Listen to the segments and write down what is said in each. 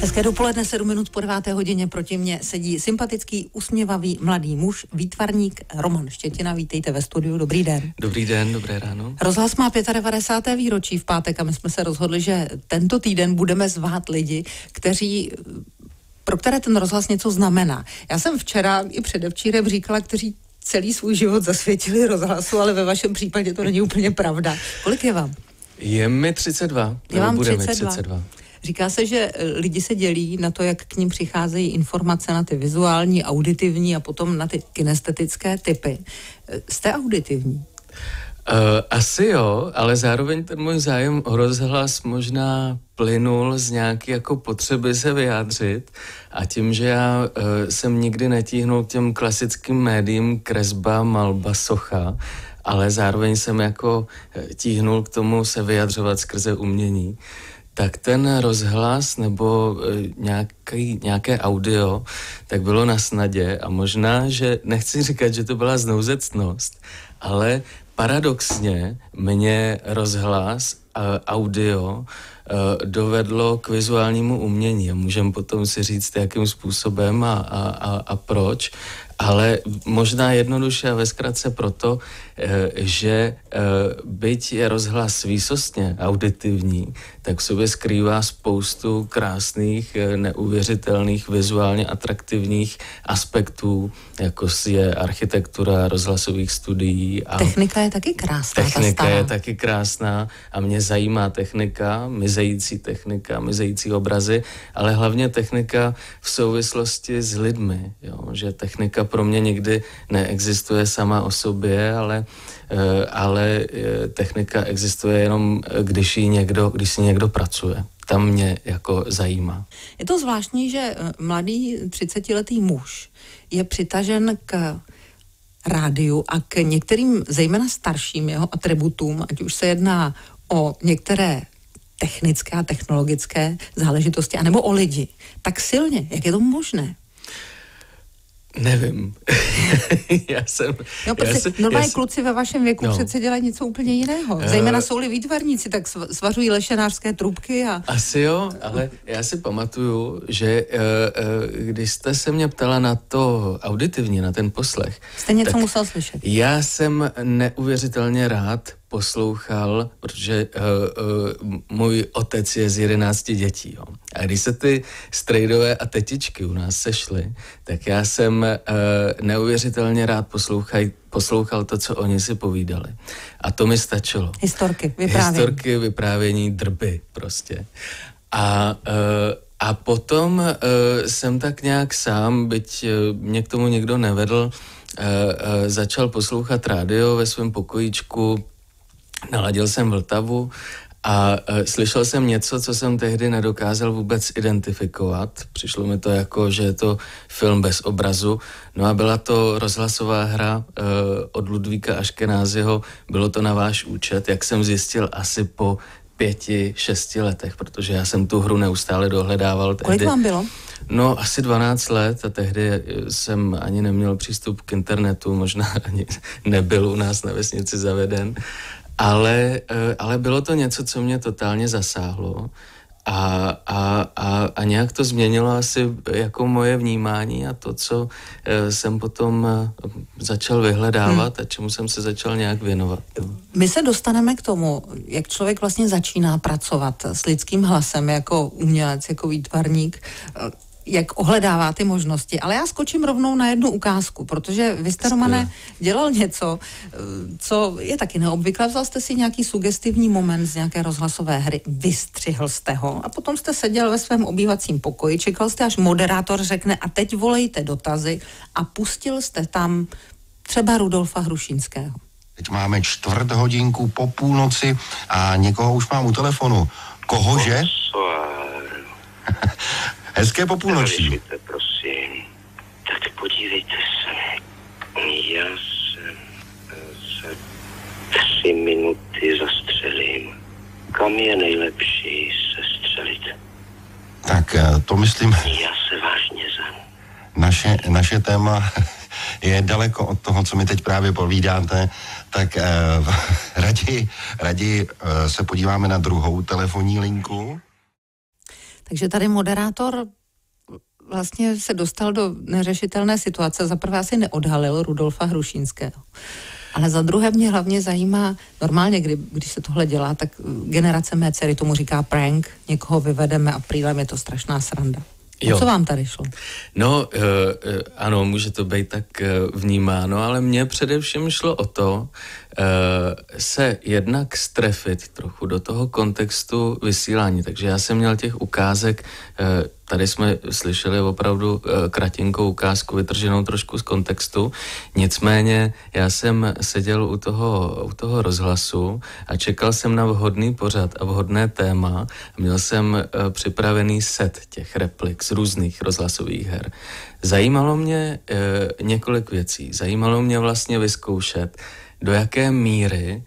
Hezké dopoledne, 7 minut po 9. hodině proti mně sedí sympatický, usměvavý mladý muž, výtvarník Roman Štětina. Vítejte ve studiu, dobrý den. Dobrý den, dobré ráno. Rozhlas má 95. výročí v pátek a my jsme se rozhodli, že tento týden budeme zvát lidi, kteří pro které ten rozhlas něco znamená. Já jsem včera i předevčírem říkala, kteří celý svůj život zasvětili rozhlasu, ale ve vašem případě to není úplně pravda. Kolik je vám? Je mi 32. Je vám 32. 32. Říká se, že eh, lidi se dělí na to, jak k ním přicházejí informace na ty vizuální, auditivní a potom na ty kinestetické typy. Eh, jste auditivní? Uh, asi jo, ale zároveň ten můj zájem o rozhlas možná plynul z nějaké jako potřeby se vyjádřit a tím, že já uh, jsem nikdy netíhnul těm klasickým médiím kresba, malba, socha, ale zároveň jsem jako tíhnul k tomu se vyjadřovat skrze umění, tak ten rozhlas nebo e, nějaký, nějaké audio, tak bylo na snadě a možná, že nechci říkat, že to byla znouzecnost, ale paradoxně mě rozhlas a audio e, dovedlo k vizuálnímu umění. Můžeme potom si říct, jakým způsobem a, a, a, a proč, ale možná jednoduše a ve zkratce proto, eh, že byť je rozhlas výsostně auditivní, tak v sobě skrývá spoustu krásných, eh, neuvěřitelných, vizuálně atraktivních aspektů, jako je architektura rozhlasových studií. A technika je taky krásná. Technika je taky krásná a mě zajímá technika, mizející technika, mizející obrazy, ale hlavně technika v souvislosti s lidmi, jo? že technika pro mě nikdy neexistuje sama o sobě, ale, ale eh, technika existuje jenom, eh, když, jí někdo, když si někdo pracuje. Tam mě jako zajímá. Je to zvláštní, že mladý 30-letý muž je přitažen k rádiu a k některým, zejména starším jeho atributům, ať už se jedná o některé technické a technologické záležitosti, anebo o lidi, tak silně. Jak je to možné? Nevím. já jsem... No, prostě já jsem, normální já kluci ve vašem věku no. přece dělají něco úplně jiného. Uh, Zejména jsou-li výtvarníci, tak svařují lešenářské trubky a... Asi jo, ale já si pamatuju, že uh, uh, když jste se mě ptala na to auditivně, na ten poslech... Jste něco musel slyšet. Já jsem neuvěřitelně rád poslouchal, protože uh, uh, můj otec je z jedenácti dětí. Jo. A když se ty strejdové a tetičky u nás sešly, tak já jsem uh, neuvěřitelně rád poslouchaj, poslouchal to, co oni si povídali. A to mi stačilo. Historky, vyprávění. Historky, vyprávění, drby prostě. A uh, a potom uh, jsem tak nějak sám, byť uh, mě k tomu někdo nevedl, uh, uh, začal poslouchat rádio ve svém pokojíčku, Naladil jsem Vltavu a uh, slyšel jsem něco, co jsem tehdy nedokázal vůbec identifikovat. Přišlo mi to jako, že je to film bez obrazu. No a byla to rozhlasová hra uh, od Ludvíka Aškenáziho. Bylo to na váš účet, jak jsem zjistil asi po pěti, šesti letech, protože já jsem tu hru neustále dohledával. Tehdy. Kolik vám bylo? No, asi 12 let a tehdy jsem ani neměl přístup k internetu, možná ani nebyl u nás na vesnici zaveden ale, eh, ale bylo to něco, co mě totálně zasáhlo a, a, a, a nějak to změnilo asi jako moje vnímání a to, co eh, jsem potom eh, začal vyhledávat hmm. a čemu jsem se začal nějak věnovat. My se dostaneme k tomu, jak člověk vlastně začíná pracovat s lidským hlasem jako umělec, jako výtvarník jak ohledává ty možnosti. Ale já skočím rovnou na jednu ukázku, protože vy jste, Romane, dělal něco, eh, co je taky neobvyklé. Vzal jste si nějaký sugestivní moment z nějaké rozhlasové hry, vystřihl jste ho a potom jste seděl ve svém obývacím pokoji, čekal jste, až moderátor řekne a teď volejte dotazy a pustil jste tam třeba Rudolfa Hrušínského. Teď máme čtvrt hodinku po půlnoci a někoho už mám u telefonu. Kohože? Hezké po půlnoční. prosím. Tak podívejte se. Já se tři minuty zastřelím. Kam je nejlepší se střelit? Tak eh, to myslím... Já se vážně za. Naše, naše téma je daleko od toho, co mi teď právě povídáte, tak eh, raději, raději eh, se podíváme na druhou telefonní linku. Takže tady moderátor vlastně se dostal do neřešitelné situace. Za prvé asi neodhalil Rudolfa Hrušínského. Ale za druhé mě hlavně zajímá, normálně, kdy, když se tohle dělá, tak generace mé dcery tomu říká prank, někoho vyvedeme a prýlem je to strašná sranda. Jo. Co vám tady šlo? No, uh, uh, ano, může to být tak uh, vnímáno, ale mně především šlo o to, uh, se jednak strefit trochu do toho kontextu vysílání. Takže já jsem měl těch ukázek uh, Tady jsme slyšeli opravdu eh, kratinkou ukázku vytrženou trošku z kontextu. Nicméně já jsem seděl u toho, u toho rozhlasu a čekal jsem na vhodný pořad a vhodné téma. Měl jsem eh, připravený set těch replik z různých rozhlasových her. Zajímalo mě eh, několik věcí. Zajímalo mě vlastně vyzkoušet, do jaké míry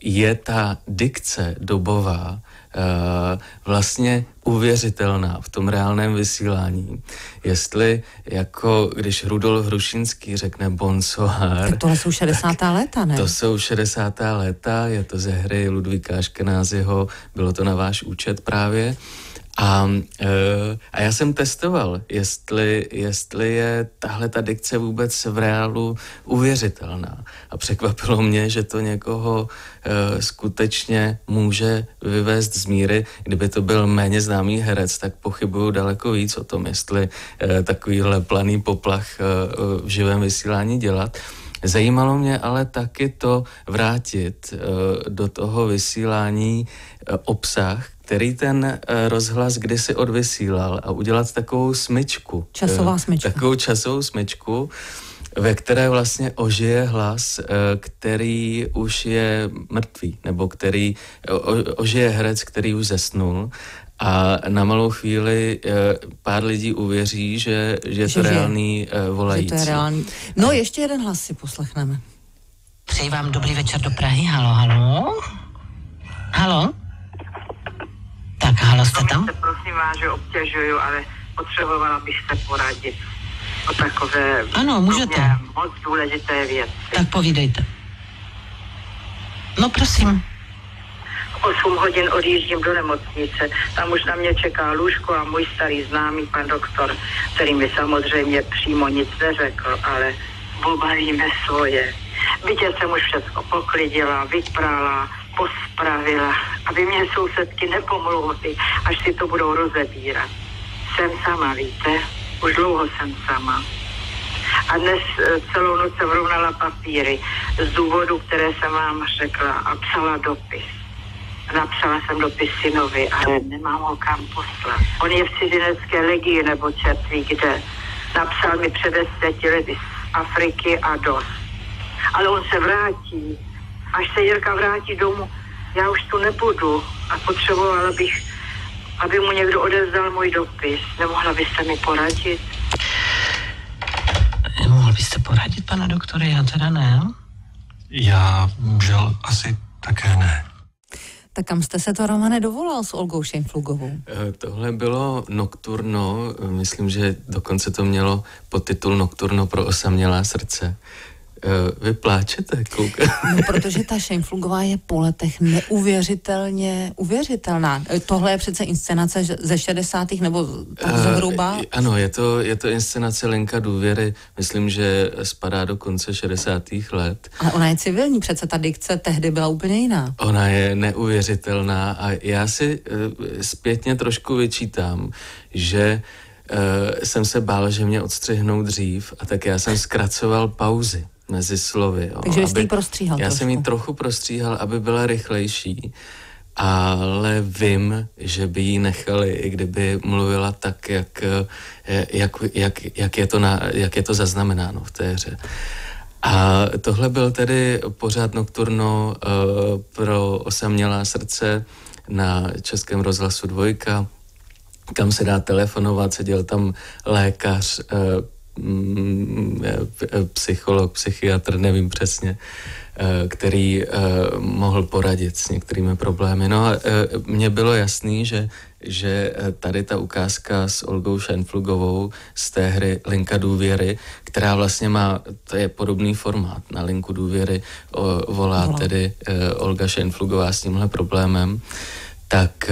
je ta dikce dobová Eh, vlastně uvěřitelná v tom reálném vysílání. Jestli jako když Rudolf Hrušinský řekne bonsoir. Tak tohle jsou 60. léta, ne? To jsou 60. léta, je to ze hry Ludvíka Aškenázyho, bylo to na váš účet právě. A, eh, a já jsem testoval, jestli, jestli je tahle ta dikce vůbec v reálu uvěřitelná. A překvapilo mě, že to někoho uh, skutečně může vyvést z míry. Kdyby to byl méně známý herec, tak pochybuju daleko víc o tom, jestli uh, takovýhle planý poplach v živém vysílání dělat. Zajímalo mě ale taky to vrátit uh, do toho vysílání uh, obsah, který ten uh, rozhlas kdysi odvysílal a udělat takovou smyčku. Časová smyčka. Takovou časovou smyčku, ve které vlastně ožije hlas, který už je mrtvý, nebo který ožije herec, který už zesnul a na malou chvíli uh, pár lidí uvěří, že, že je to že reálný volající. Že to je reálný. No, ještě jeden hlas si poslechneme. Přeji vám dobrý večer do Prahy. Halo, halo. Halo? Tak, halo, jste tam? Se, prosím vás, že obtěžuju, ale potřebovala bych se poradit o takové ano, můžete. moc důležité věci. Tak povídejte. No prosím. 8 hodin odjíždím do nemocnice. Tam už na mě čeká lůžko a můj starý známý pan doktor, který mi samozřejmě přímo nic neřekl, ale obavíme svoje. Bytě jsem už všechno poklidila, vyprala, pospravila, aby mě sousedky nepomluvily, až si to budou rozebírat. Jsem sama, víte, už dlouho jsem sama. A dnes eh, celou noc jsem rovnala papíry z důvodu, které jsem vám řekla a psala dopis. Napsala jsem dopis synovi, ale nemám ho kam poslat. On je v cizinecké legii nebo čertví, kde napsal mi před deseti lety z Afriky a dost. Ale on se vrátí až se Jirka vrátí domů, já už tu nebudu a potřebovala bych, aby mu někdo odevzdal můj dopis. Nemohla byste mi poradit? Mohl byste poradit, pana doktore? Já teda ne. Já, žel, asi také ne. Tak kam jste se to, Romane, dovolal s Olgou Šejnflugovou? Eh, tohle bylo Nocturno, myslím, že dokonce to mělo podtitul Nocturno pro osamělá srdce. Eh, vy pláčete, koukám. No, protože ta Šejnflugová je po letech neuvěřitelně uvěřitelná. Eh, tohle je přece inscenace ze 60. nebo tak uh, zhruba? Ano, je to, je to inscenace Lenka důvěry, myslím, že spadá do konce 60. let. Ale ona je civilní, přece ta dikce tehdy byla úplně jiná. Ona je neuvěřitelná a já si uh, zpětně trošku vyčítám, že uh, jsem se bál, že mě odstřihnou dřív a tak já jsem zkracoval pauzy mezi slovy. Jo, Takže jste ji prostříhal Já trošku. jsem ji trochu prostříhal, aby byla rychlejší, ale vím, že by ji nechali, i kdyby mluvila tak, jak, jak, jak, jak, je, to na, jak je to zaznamenáno v té hře. A tohle byl tedy pořád Nocturno uh, pro osamělá srdce na Českém rozhlasu Dvojka, kam se dá telefonovat, seděl tam lékař, uh, eh, psycholog, psychiatr, nevím přesně, eh, který eh, mohl poradit s některými problémy. No a mně bylo jasný, že, že tady ta ukázka s Olgou Šenflugovou z té hry Linka důvěry, která vlastně má, to je podobný formát na Linku důvěry, volá tedy Olga Šenflugová s tímhle problémem, tak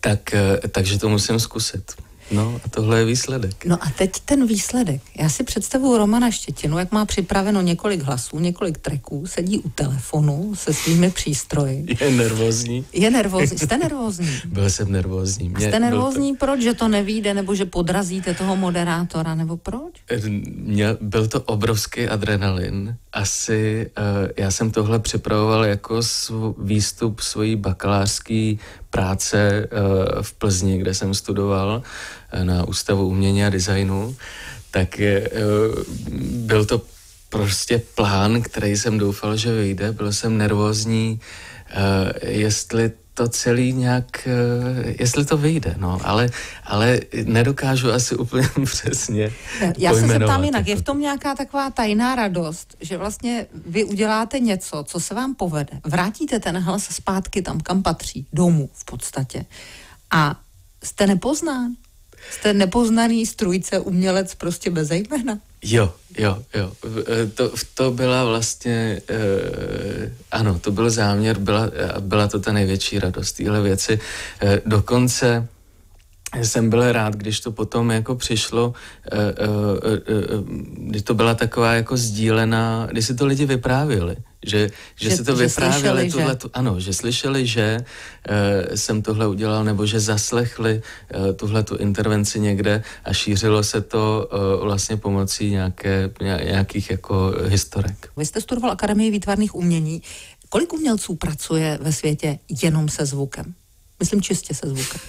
tak, eh, takže to musím zkusit. No a tohle je výsledek. No a teď ten výsledek. Já si představuji Romana Štětinu, jak má připraveno několik hlasů, několik treků, sedí u telefonu se svými přístroji. Je nervózní. Je nervózní. Jste nervózní? Byl jsem nervózní. Mě, Jste nervózní to... proč? Že to nevíde, nebo že podrazíte toho moderátora, nebo proč? Mě, byl to obrovský adrenalin. Asi uh, já jsem tohle připravoval jako svů, výstup svojí bakalářské práce uh, v Plzni, kde jsem studoval uh, na Ústavu umění a designu, tak uh, byl to prostě plán, který jsem doufal, že vyjde. Byl jsem nervózní, jestli to celý nějak, jestli to vyjde, no, ale, ale nedokážu asi úplně přesně Já se zeptám jinak, je v tom nějaká taková tajná radost, že vlastně vy uděláte něco, co se vám povede, vrátíte ten hlas zpátky tam, kam patří, domů v podstatě a jste nepoznán? Jste nepoznaný strujce, umělec prostě bez jména? Jo, jo, jo. E, to, to byla vlastně, eh, ano, to byl záměr, byla, byla to ta největší radost téhle věci. Eh, dokonce jsem byl rád, když to potom jako přišlo, eh, eh, eh, když to byla taková jako sdílená, když si to lidi vyprávěli, že, že, že si to že vyprávěli, tuhle, tu, ano, že slyšeli, že uh, jsem tohle udělal, nebo že zaslechli uh, tuhle tu intervenci někde a šířilo se to uh, vlastně pomocí nějaké, nějakých jako historek. Vy jste studoval Akademii výtvarných umění. Kolik umělců pracuje ve světě jenom se zvukem? Myslím čistě se zvukem.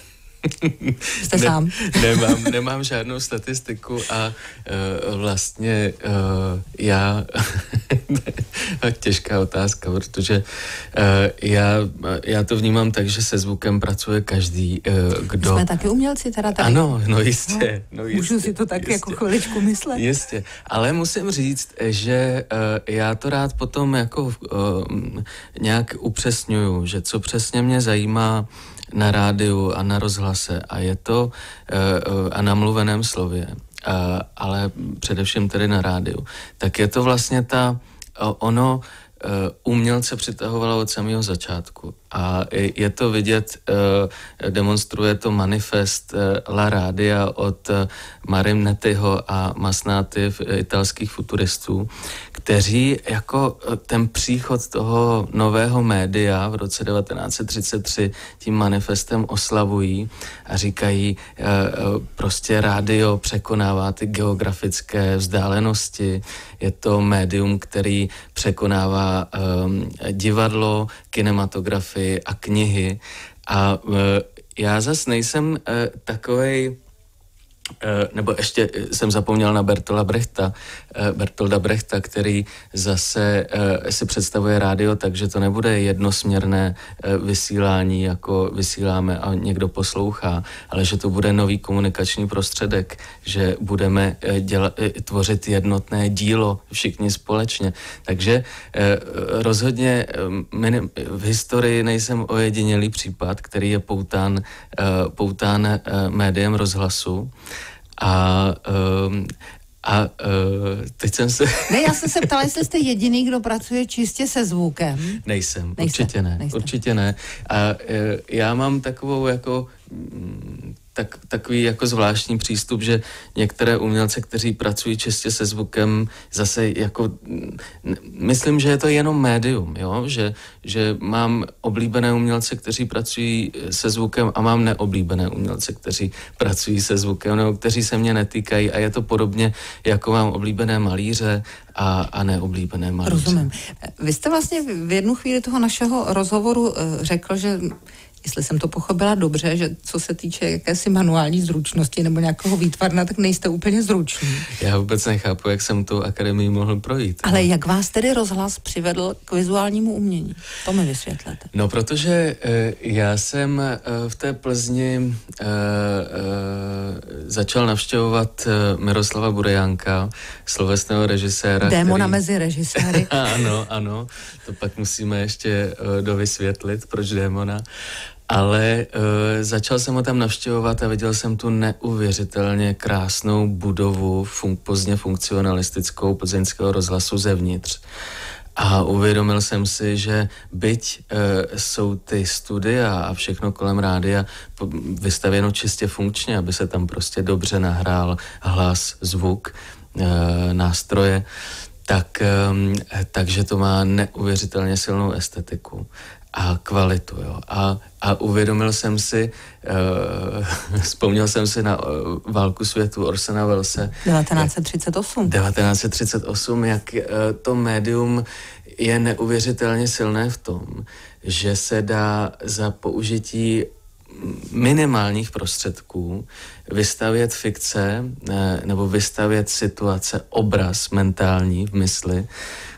Jste ne, sám. nemám, nemám žádnou statistiku a uh, vlastně uh, já, těžká otázka, protože uh, já, já to vnímám tak, že se zvukem pracuje každý, uh, kdo... Jsme taky umělci teda tady. Ano, no jistě. No, no jistě Můžu si to tak jistě, jako chviličku myslet. Jistě, ale musím říct, že uh, já to rád potom jako uh, nějak upřesňuju, že co přesně mě zajímá, na rádiu a na rozhlase a je to eh, eh, a na mluveném slově, ale především tedy na rádiu, tak je to vlastně ta, ono umělce přitahovalo od samého začátku. A je to vidět, eh, demonstruje to manifest eh, La Radia od eh, Marim Netyho a Masnáty, italských futuristů, kteří jako ten příchod toho nového média v roce 1933 tím manifestem oslavují a říkají, prostě rádio překonává ty geografické vzdálenosti, je to médium, který překonává divadlo, kinematografii a knihy. A e, já zas nejsem e, takovej nebo ještě jsem zapomněl na Bertola Brechta, eh, Bertolda Brechta, který zase eh, si představuje rádio, takže to nebude jednosměrné vysílání, jako vysíláme a někdo poslouchá, ale že to bude nový komunikační prostředek, že budeme děla, tvořit jednotné dílo všichni společně. Takže rozhodně v historii nejsem ojedinělý případ, který je poután, poután médiem rozhlasu. A, um, a uh, teď jsem se... ne, já jsem se ptala, jestli jste jediný, kdo pracuje čistě se zvukem. Nejsem, Nejste, určitě ne, nejste. určitě ne. A uh, já mám takovou jako mm, tak, takový jako zvláštní přístup, že některé umělce, kteří pracují čistě se zvukem, zase jako, myslím, že je to jenom médium, jo? Že, že mám oblíbené umělce, kteří pracují se zvukem a mám neoblíbené umělce, kteří pracují se zvukem, nebo kteří se mě netýkají a je to podobně, jako mám oblíbené malíře a, a neoblíbené malíře. Rozumím. Vy jste vlastně v jednu chvíli toho našeho rozhovoru eh, řekl, že jestli jsem to pochopila dobře, že co se týče jakési manuální zručnosti nebo nějakého výtvarna, tak nejste úplně zruční. Já vůbec nechápu, jak jsem tu akademii mohl projít. Ale no. jak vás tedy rozhlas přivedl k vizuálnímu umění? To mi vysvětlete. No, protože e, já jsem e, v té Plzni e, začal navštěvovat Miroslava Burejánka, slovesného režiséra. Démona který... mezi režiséry. ano, ano, to pak musíme ještě dovysvětlit, proč démona ale uh, začal jsem ho tam navštěvovat a viděl jsem tu neuvěřitelně krásnou budovu, fun- pozdně funkcionalistickou plzeňského rozhlasu zevnitř. A uvědomil jsem si, že byť e, jsou ty studia a všechno kolem rádia vystavěno čistě funkčně, aby se tam prostě dobře nahrál hlas, zvuk, e, nástroje, tak, e, takže to má neuvěřitelně silnou estetiku a kvalitu. Jo. A, a uvědomil jsem si, uh, vzpomněl jsem si na uh, válku světu Orsena Wellse. 1938. 1938, jak uh, to médium je neuvěřitelně silné v tom, že se dá za použití minimálních prostředků vystavět fikce nebo vystavět situace, obraz mentální v mysli,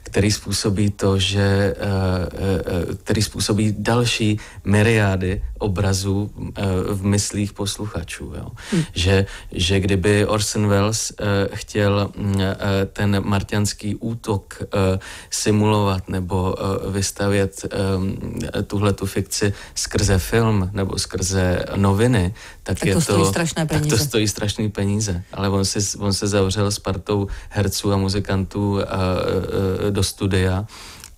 který způsobí to, že eh, eh, který způsobí další myriády obrazů eh, v myslích posluchačů. Jo. Hmm. Že, že kdyby Orson Welles chtěl mm, ten martianský útok simulovat nebo vystavět tuhle tu fikci skrze film nebo skrze noviny, tak, tak je to, stojí to, strašné peníze. tak to stojí strašné peníze. Ale on, si, on se zavřel s partou herců a muzikantů a, a, do studia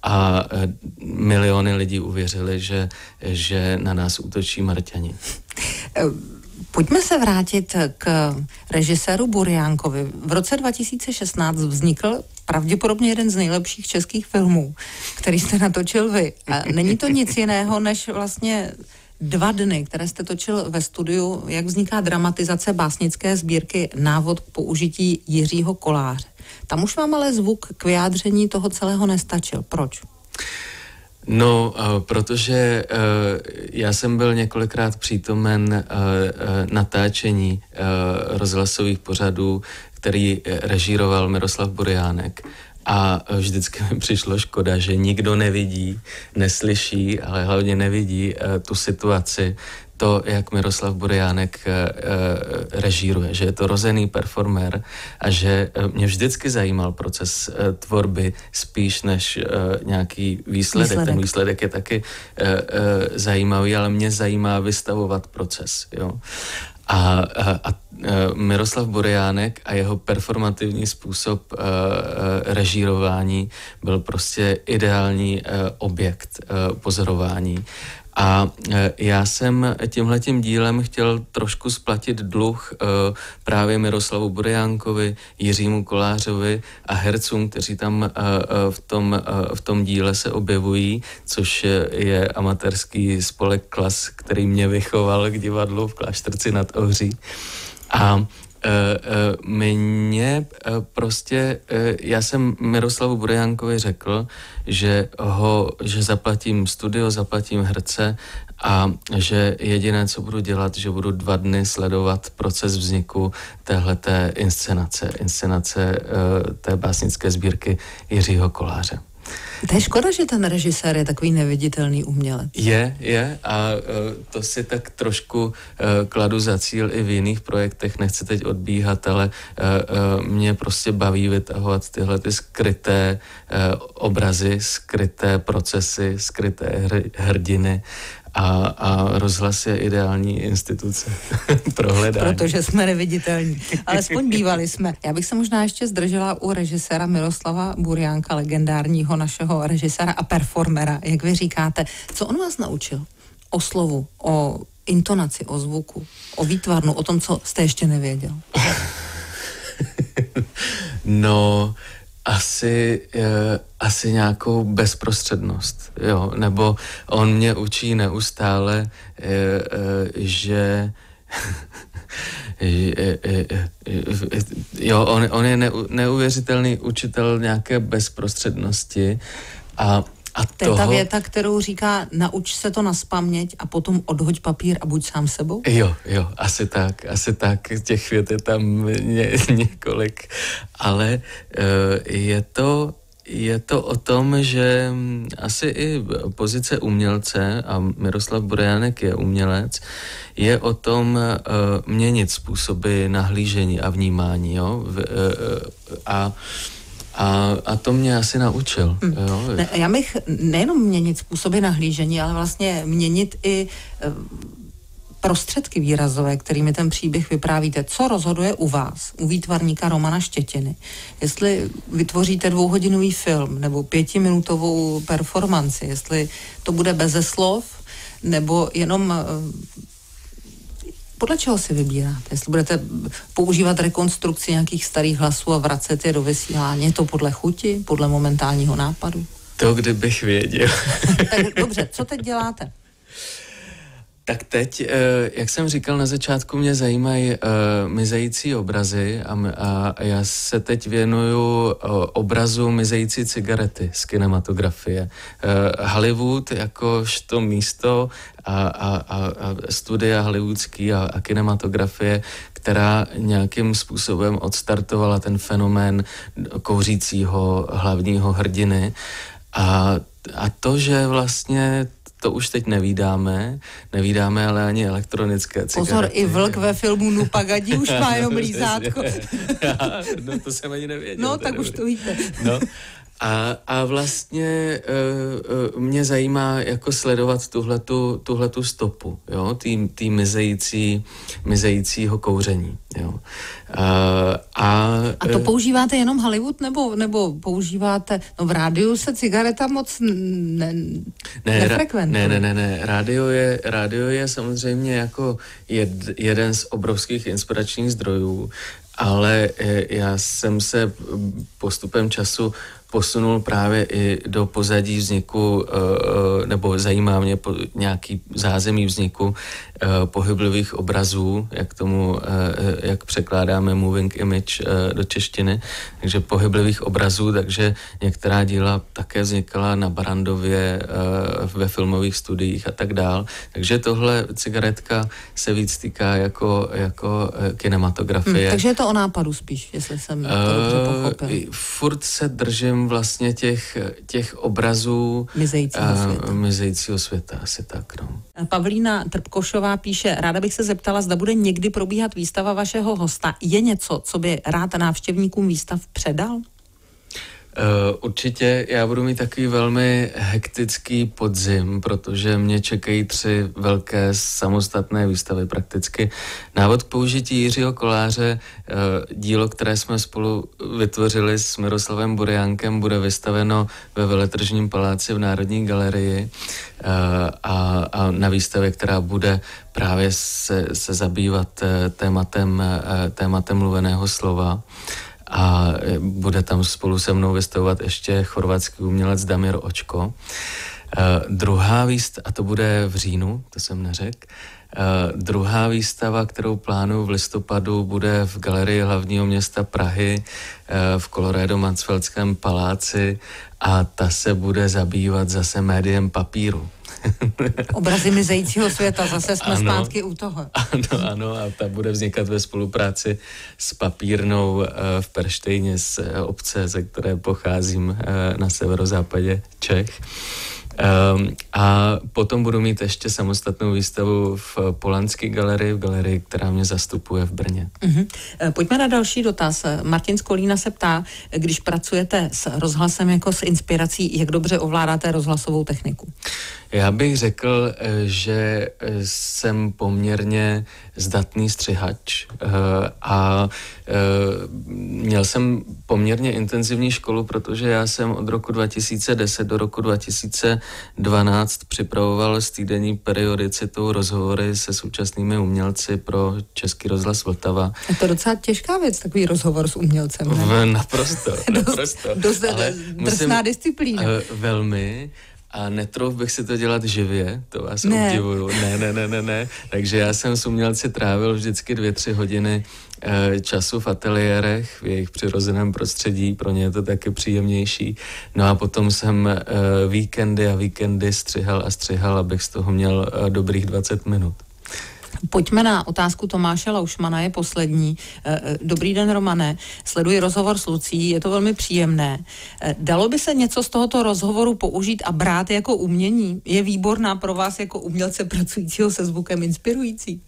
a e, miliony lidí uvěřili, že, že na nás útočí Marťani. Pojďme se vrátit k režiséru Buriánkovi. V roce 2016 vznikl pravděpodobně jeden z nejlepších českých filmů, který jste natočil vy. A není to nic jiného, než vlastně dva dny, které jste točil ve studiu, jak vzniká dramatizace básnické sbírky Návod k použití Jiřího Koláře. Tam už vám ale zvuk k vyjádření toho celého nestačil. Proč? No, uh, protože uh, já jsem byl několikrát přítomen uh, natáčení rozhlasových pořadů, který režíroval Miroslav Buriánek. A vždycky mi přišlo škoda, že nikdo nevidí, neslyší, ale hlavně nevidí uh, tu situaci to, jak Miroslav Buriánek uh, režíruje, že je to rozený performer a že uh, mě vždycky zajímal proces uh, tvorby spíš než uh, nějaký výsledek. výsledek. Ten výsledek je taky uh, uh, zajímavý, ale mě zajímá vystavovat proces. Jo. A, a, a Miroslav Buriánek a jeho performativní způsob uh, režírování byl prostě ideální uh, objekt uh, pozorování. A e, já jsem tímhletím dílem chtěl trošku splatit dluh e, právě Miroslavu Burjánkovi, Jiřímu Kolářovi a hercům, kteří tam e, v tom, v tom díle se objevují, což je amatérský spolek Klas, který mě vychoval k divadlu v Klášterci nad Ohří. A mně prostě, já jsem Miroslavu Burjánkovi řekl, že ho, že zaplatím studio, zaplatím herce a že jediné, co budu dělat, že budu dva dny sledovat proces vzniku téhleté inscenace, inscenace té básnické sbírky Jiřího Koláře. To je škoda, že ten režisér je takový neviditelný umělec. Je, je a uh, to si tak trošku uh, kladu za cíl i v jiných projektech, nechci teď odbíhat, ale uh, mě prostě baví vytahovat tyhle ty skryté obrazy, skryté procesy, skryté hr- hrdiny a, a rozhlas je ideální instituce pro hledání. Protože jsme neviditelní. Alespoň bývali jsme. Já bych se možná ještě zdržela u režiséra Miroslava Burjánka, legendárního našeho režiséra a performera, jak vy říkáte. Co on vás naučil? O slovu, o intonaci, o zvuku, o výtvarnu, o tom, co jste ještě nevěděl. no, asi, uh, asi nějakou bezprostřednost, jo, nebo on mě učí neustále, uh, uh, že jo, on, on je neuvěřitelný učitel nějaké bezprostřednosti a a to je ta věta, kterou říká, nauč se to na spaměť a potom odhoď papír a buď sám sebou? Jo, jo, asi tak, asi tak. Těch vět je tam ně, několik. Ale uh, je to je to o tom, že asi i pozice umělce, a Miroslav Borejánek je umělec, je o tom uh, měnit způsoby nahlížení a vnímání. Jo? V, uh, a uh, a, a to mě asi naučil. Hmm. Jo. Ne, já bych nejenom měnit způsoby nahlížení, ale vlastně měnit i eh, prostředky výrazové, kterými ten příběh vyprávíte, co rozhoduje u vás, u výtvarníka Romana Štětiny? Jestli vytvoříte dvouhodinový film nebo pětiminutovou performanci, jestli to bude beze slov, nebo jenom eh, podle čeho si vybíráte? Jestli budete používat rekonstrukci nějakých starých hlasů a vracet je do vysílání, je to podle chuti, podle momentálního nápadu? To, kdybych věděl. tak dobře, co teď děláte? Tak teď, eh, jak jsem říkal na začátku, mě zajímají uh, mizející obrazy a, já se teď věnuju uh, obrazu mizející cigarety z kinematografie. Hollywood jakožto místo a, a, a, a studia hollywoodský a, a kinematografie, která nějakým způsobem odstartovala ten fenomén kouřícího hlavního hrdiny. A, a to, že vlastně to už teď nevídáme, nevídáme ale ani elektronické cigarety. Pozor, i vlk ve filmu Nupagadi už má jenom lízátko. no to jsem ani nevěděl. No, tak už to víte. No, a, a vlastně uh, mě zajímá jako sledovat tuhletu, tuhletu stopu, jo, tý, tý mizející, mizejícího kouření, jo. Uh, a, a to používáte jenom Hollywood, nebo, nebo používáte, no v rádiu se cigareta moc ne, ne, nefrekventuje. Ne, ne, ne, ne, rádio je, rádio je samozřejmě jako jed, jeden z obrovských inspiračních zdrojů, ale já jsem se postupem času posunul právě i do pozadí vzniku, eh, eh, nebo zajímá mě nějaký zázemí vzniku pohyblivých obrazů, jak tomu, jak překládáme moving image do češtiny, takže pohyblivých obrazů, takže některá díla také vznikala na Barandově ve filmových studiích a tak dál. Takže tohle cigaretka se víc týká jako, jako kinematografie. Hmm, takže je to o nápadu spíš, jestli jsem to dobře pochopil. Furt se držím vlastně těch, těch obrazů mizejícího světa. mizejícího světa, asi tak. No. Pavlína Trpkošová píše, ráda bych se zeptala, zda bude někdy probíhat výstava vašeho hosta. Je něco, co by rád návštěvníkům výstav předal? Eh, určitě já budu mít takový velmi hektický podzim, protože mě čekají tři velké samostatné výstavy prakticky. Návod k použití Jiřího Koláře, eh, dílo, které jsme spolu vytvořili s Miroslavem Buriánkem, bude vystaveno ve Veletržním paláci v Národní galerii eh, a, a na výstavě, která bude právě se, se zabývat tématem, tématem mluveného slova a e, bude tam spolu se mnou vystavovat ještě chorvatský umělec Damir Očko. Uh, druhá výstava, a to bude v říjnu, to jsem neřekl, Uh, druhá výstava, kterou plánuju v listopadu, bude v galerii hlavního města Prahy uh, v Colorado Mansfeldském paláci a ta se bude zabývat zase médiem papíru. Obrazy mizejícího světa, zase jsme ano, zpátky u toho. Ano, ano, a ta bude vznikat ve spolupráci s papírnou eh, v Perštejně z eh, obce, ze které pocházím eh, na severozápadě Čech. Um, a potom budu mít ještě samostatnou výstavu v Polanské galerii, v galerii, která mě zastupuje v Brně. Uh-huh. Pojďme na další dotaz. Martin Skolína se ptá, když pracujete s rozhlasem jako s inspirací, jak dobře ovládáte rozhlasovou techniku? Já bych řekl, eh, že eh, jsem poměrně zdatný střihač eh, a měl jsem poměrně intenzivní školu, protože já jsem od roku 2010 do roku 2012 připravoval s týdenní periodicitou rozhovory se současnými umělci pro Český rozhlas Vltava. Je to docela těžká věc, takový rozhovor s umělcem. Ne? Naprosto, naprosto. dost, dost drsná disciplína. Velmi. A netrouf bych si to dělat živě, to vás ne. obdivuju. Ne, ne, ne, ne, ne. Takže já jsem s umělci trávil vždycky dvě, tři hodiny e, času v ateliérech, v jejich přirozeném prostředí, pro ně je to taky příjemnější. No a potom jsem e, víkendy a víkendy střihal a střihal, abych z toho měl e, dobrých 20 minut. Pojďme na otázku Tomáše Laušmana, je poslední. Eh, eh, dobrý den, Romane. Sleduji rozhovor s Lucí, je to velmi příjemné. Eh, dalo by se něco z tohoto rozhovoru použít a brát jako umění? Je výborná pro vás jako umělce pracujícího se zvukem inspirující?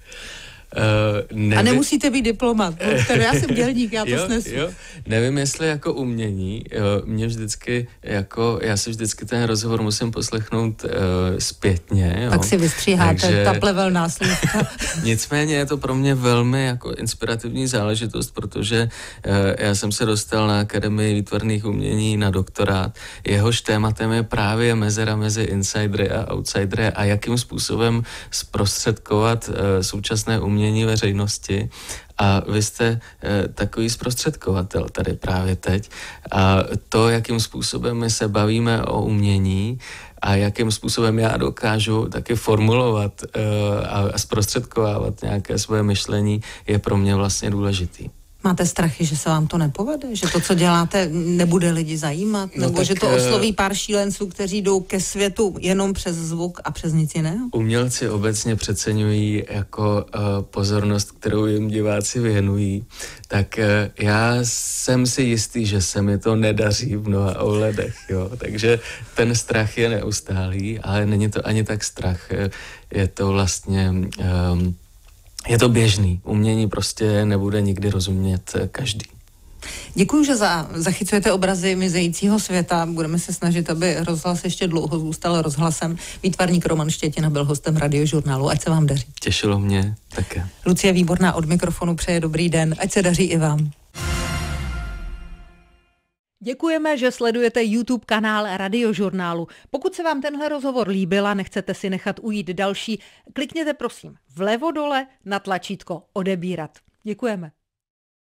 Uh, nevím, a nemusíte být diplomat. No, já jsem dělník, já to jo, snesu. Jo. Nevím, jestli jako umění, jo, mě vždycky, jako, já si vždycky ten rozhovor musím poslechnout uh, zpětně. Jo. Tak si vystříháte Takže, ta plevelná slůvka. nicméně je to pro mě velmi jako inspirativní záležitost, protože uh, já jsem se dostal na Akademii výtvarných umění na doktorát. Jehož tématem je právě mezera mezi insidery a outsidery a jakým způsobem zprostředkovat uh, současné umění veřejnosti. A vy jste e, takový zprostředkovatel tady právě teď. A to, jakým způsobem my se bavíme o umění a jakým způsobem já dokážu taky formulovat e, a zprostředkovávat nějaké svoje myšlení, je pro mě vlastně důležitý. Máte strachy, že se vám to nepovede? Že to, co děláte, nebude lidi zajímat? No nebo tak, že to eh, osloví pár šílenců, kteří jdou ke světu jenom přes zvuk a přes nic jiného? Umělci obecně přeceňují jako uh, pozornost, kterou jim diváci věnují. Tak uh, já jsem si jistý, že se mi to nedaří v mnoha ohledech. Jo? Takže ten strach je neustálý, ale není to ani tak strach. Je to vlastně... Um, je to běžný. Umění prostě nebude nikdy rozumět každý. Děkuji, že za, zachycujete obrazy mizejícího světa. Budeme se snažit, aby rozhlas ještě dlouho zůstal rozhlasem. Výtvarník Roman Štětina byl hostem radiožurnálu. Ať se vám daří. Těšilo mě také. Lucie Výborná od mikrofonu přeje dobrý den. Ať se daří i vám. Děkujeme, že sledujete YouTube kanál Radiožurnálu. Pokud se vám tenhle rozhovor líbil a nechcete si nechat ujít další, klikněte prosím vlevo dole na tlačítko odebírat. Děkujeme.